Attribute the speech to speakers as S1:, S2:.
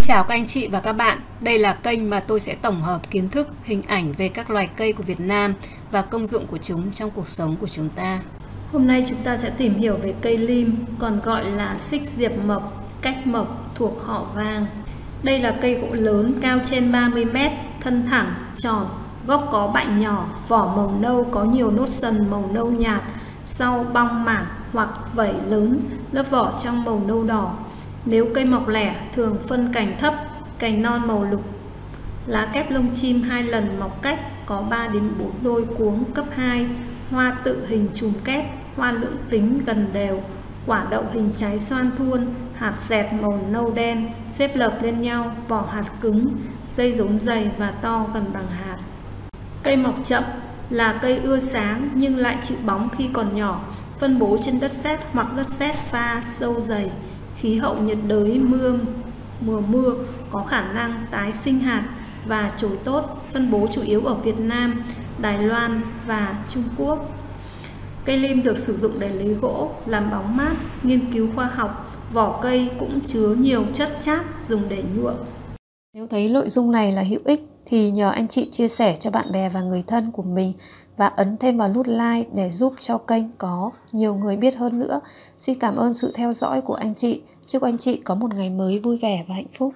S1: chào các anh chị và các bạn. Đây là kênh mà tôi sẽ tổng hợp kiến thức, hình ảnh về các loài cây của Việt Nam và công dụng của chúng trong cuộc sống của chúng ta.
S2: Hôm nay chúng ta sẽ tìm hiểu về cây lim, còn gọi là xích diệp mộc, cách mộc thuộc họ vàng. Đây là cây gỗ lớn cao trên 30 mét, thân thẳng, tròn, gốc có bạnh nhỏ, vỏ màu nâu có nhiều nốt sần màu nâu nhạt, sau bong mảng hoặc vẩy lớn, lớp vỏ trong màu nâu đỏ, nếu cây mọc lẻ, thường phân cành thấp, cành non màu lục. Lá kép lông chim hai lần mọc cách có 3 đến 4 đôi cuống cấp 2, hoa tự hình chùm kép, hoa lượng tính gần đều, quả đậu hình trái xoan thuôn, hạt dẹt màu nâu đen, xếp lợp lên nhau, vỏ hạt cứng, dây rốn dày và to gần bằng hạt. Cây mọc chậm là cây ưa sáng nhưng lại chịu bóng khi còn nhỏ, phân bố trên đất sét hoặc đất sét pha sâu dày khí hậu nhiệt đới mưa mùa mưa có khả năng tái sinh hạt và trồi tốt, phân bố chủ yếu ở Việt Nam, Đài Loan và Trung Quốc. Cây lim được sử dụng để lấy gỗ, làm bóng mát, nghiên cứu khoa học, vỏ cây cũng chứa nhiều chất chát dùng để nhuộm.
S1: Nếu thấy nội dung này là hữu ích, thì nhờ anh chị chia sẻ cho bạn bè và người thân của mình và ấn thêm vào nút like để giúp cho kênh có nhiều người biết hơn nữa. Xin cảm ơn sự theo dõi của anh chị. Chúc anh chị có một ngày mới vui vẻ và hạnh phúc.